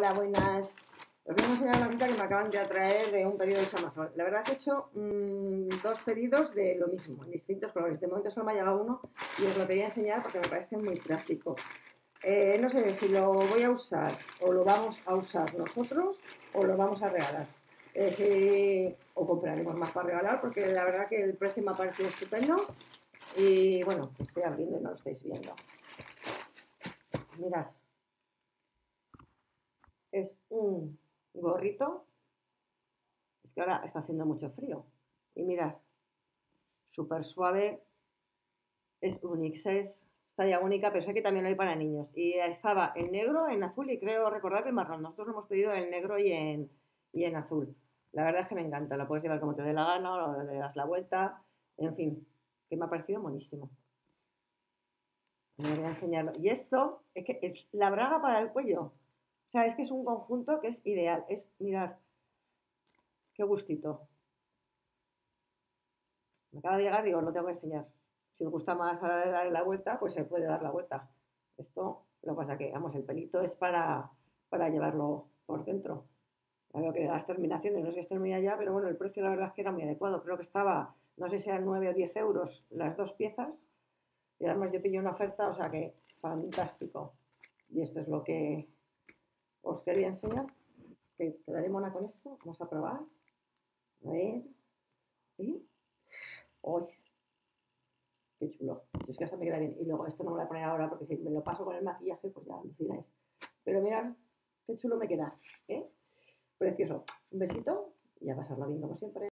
Hola, buenas. Os voy a enseñar una cita que me acaban de traer de un pedido de Amazon. La verdad que he hecho mmm, dos pedidos de lo mismo, en distintos colores. De momento solo me ha llegado uno y os lo quería enseñar porque me parece muy práctico. Eh, no sé si lo voy a usar o lo vamos a usar nosotros o lo vamos a regalar. Eh, o compraremos más para regalar porque la verdad que el precio me ha parecido estupendo y bueno, estoy abriendo y no lo estáis viendo. Mirad, es un gorrito. Es que ahora está haciendo mucho frío. Y mirad, súper suave. Es Unixes, talla única, pero sé que también lo hay para niños. Y estaba en negro, en azul y creo recordar que en marrón. Nosotros lo hemos pedido en negro y en, y en azul. La verdad es que me encanta. Lo puedes llevar como te dé la gana, o le das la vuelta. En fin, que me ha parecido buenísimo. Me voy a enseñarlo. Y esto es que es la braga para el cuello. O sea, es que es un conjunto que es ideal. Es, mirar, qué gustito. Me acaba de llegar y os lo tengo que enseñar. Si os gusta más darle la vuelta, pues se puede dar la vuelta. Esto, lo que pasa que, vamos, el pelito es para, para llevarlo por dentro. Ya veo que las terminaciones no sé si termina ya, pero bueno, el precio la verdad es que era muy adecuado. Creo que estaba, no sé si eran 9 o 10 euros las dos piezas. Y además yo pillé una oferta, o sea que fantástico. Y esto es lo que, os quería enseñar que quedaré mona con esto. Vamos a probar. A ver. Y. ¡Uy! ¡Qué chulo! es que hasta me queda bien. Y luego esto no me lo voy a poner ahora porque si me lo paso con el maquillaje, pues ya alucináis. Pero mirad, qué chulo me queda. ¿eh? Precioso. Un besito y a pasarlo bien como siempre.